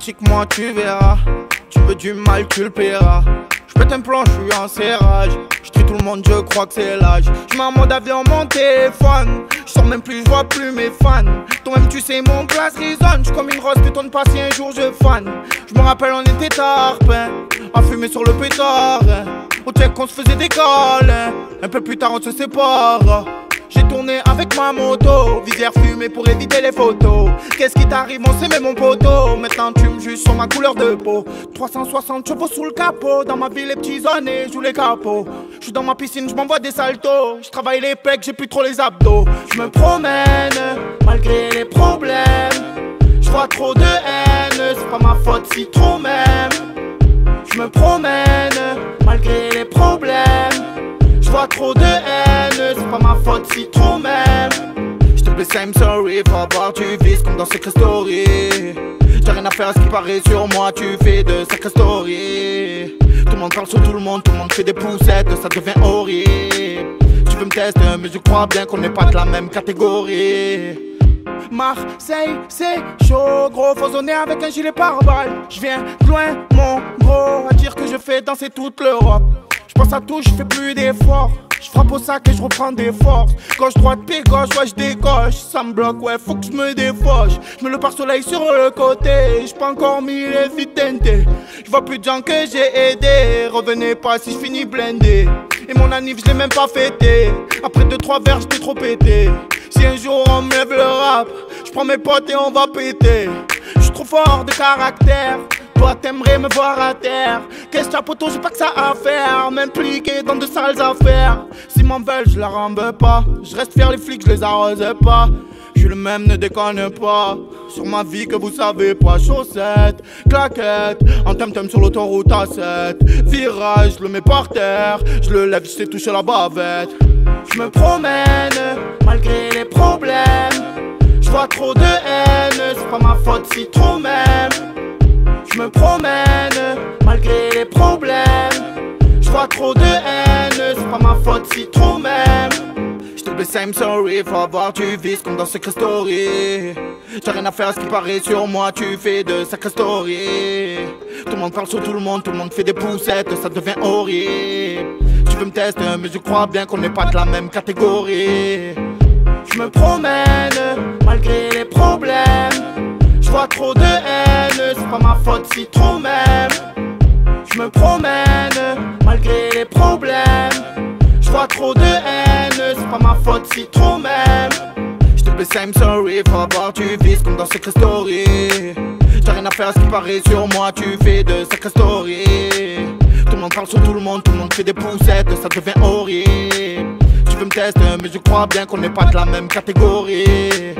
Critique-moi, tu verras. Tu veux du mal, tu le paieras. J'pète un plan, j'suis en serrage. J'trie tout le monde, je crois que c'est l'âge. J'mets en mode mon téléphone. J'sors même plus, j'vois plus mes fans. Toi-même, tu sais, mon glace résonne. J'suis comme une rose que pas si un jour je fan. J'me rappelle, on était tarpin. À fumer sur le pétard. Au check, qu'on se faisait des calls. Un peu plus tard, on se sépare. J'ai tourné avec ma moto, visière fumée pour éviter les photos. Qu'est-ce qui t'arrive, mon c'est mon poteau? Maintenant tu me juges sur ma couleur de peau. 360 chevaux sous le capot. Dans ma ville, les petits années, joue les capots. Je suis dans ma piscine, je m'envoie des saltos. Je travaille les pecs, j'ai plus trop les abdos. Je me promène, malgré les problèmes. Je trop de haine, c'est pas ma faute si trop même. Je me promène, malgré les problèmes. Je vois trop de haine, c'est pas ma faute si trop même. Je te blesse, I'm sorry, faut avoir tu vises comme dans Secret Story. J'ai rien à faire à ce qui paraît sur moi, tu fais de Secret Story. Tout le monde parle sur tout le monde, tout le monde fait des poussettes, ça devient horrible. Tu veux me tester, mais je crois bien qu'on n'est pas de la même catégorie. Marseille, c'est chaud, gros. Faut zoner avec un gilet pare-balles. Je viens loin, mon gros, à dire que je fais danser toute l'Europe. Je pense à tout, je fais plus d'efforts. Je frappe au sac et je reprends des forces. Gauche, droite, pied, gauche, ouais, je décoche. Ça me bloque, ouais, faut que je me défoche. Je le pare-soleil sur le côté. J'ai pas encore mis les vitentes. Je vois plus de gens que j'ai aidé. Revenez pas si je finis blindé. Et mon anniv, je l'ai même pas fêté. Après deux, trois verres, j'étais trop pété. Si un jour on me lève le rap, je prends mes potes et on va péter. Je suis trop fort de caractère. Toi t'aimerais me voir à terre. Qu'est-ce que poteau, j'ai pas que ça à faire. M'impliquer dans de sales affaires. Si m'en veulent, je la rambe pas. Je reste fier les flics, je les arrose pas. Je suis le même, ne déconne pas. Sur ma vie que vous savez pas Chaussettes, claquettes. En tem sur l'autoroute à 7 Virage, je le mets par terre. Je le lève, je toucher la bavette. Je me promène Malgré les problèmes. Je vois trop de haine. C'est pas ma faute si trop même me promène malgré les problèmes. Je trop de haine, c'est pas ma faute si trop même. Je te blesse, I'm sorry, faut avoir tu vises comme dans Secret Story. J'ai rien à faire à ce qui paraît sur moi, tu fais de Secret Story. Tout le monde parle sur tout le monde, tout le monde fait des poussettes, ça devient horrible. Tu veux me tester, mais je crois bien qu'on n'est pas de la même catégorie. Je me promène malgré les problèmes. Je vois trop de haine, c'est pas ma faute si trop même. Je me promène malgré les problèmes. Je vois trop de haine, c'est pas ma faute si trop même. Je te blesse, I'm sorry, faut avoir tu vises comme dans Secret Story. J'ai rien à faire à ce qui paraît sur moi, tu fais de Secret Story. Tout le monde parle sur tout le monde, tout le monde fait des poussettes, ça devient horrible. Tu veux me tester, mais je crois bien qu'on n'est pas de la même catégorie.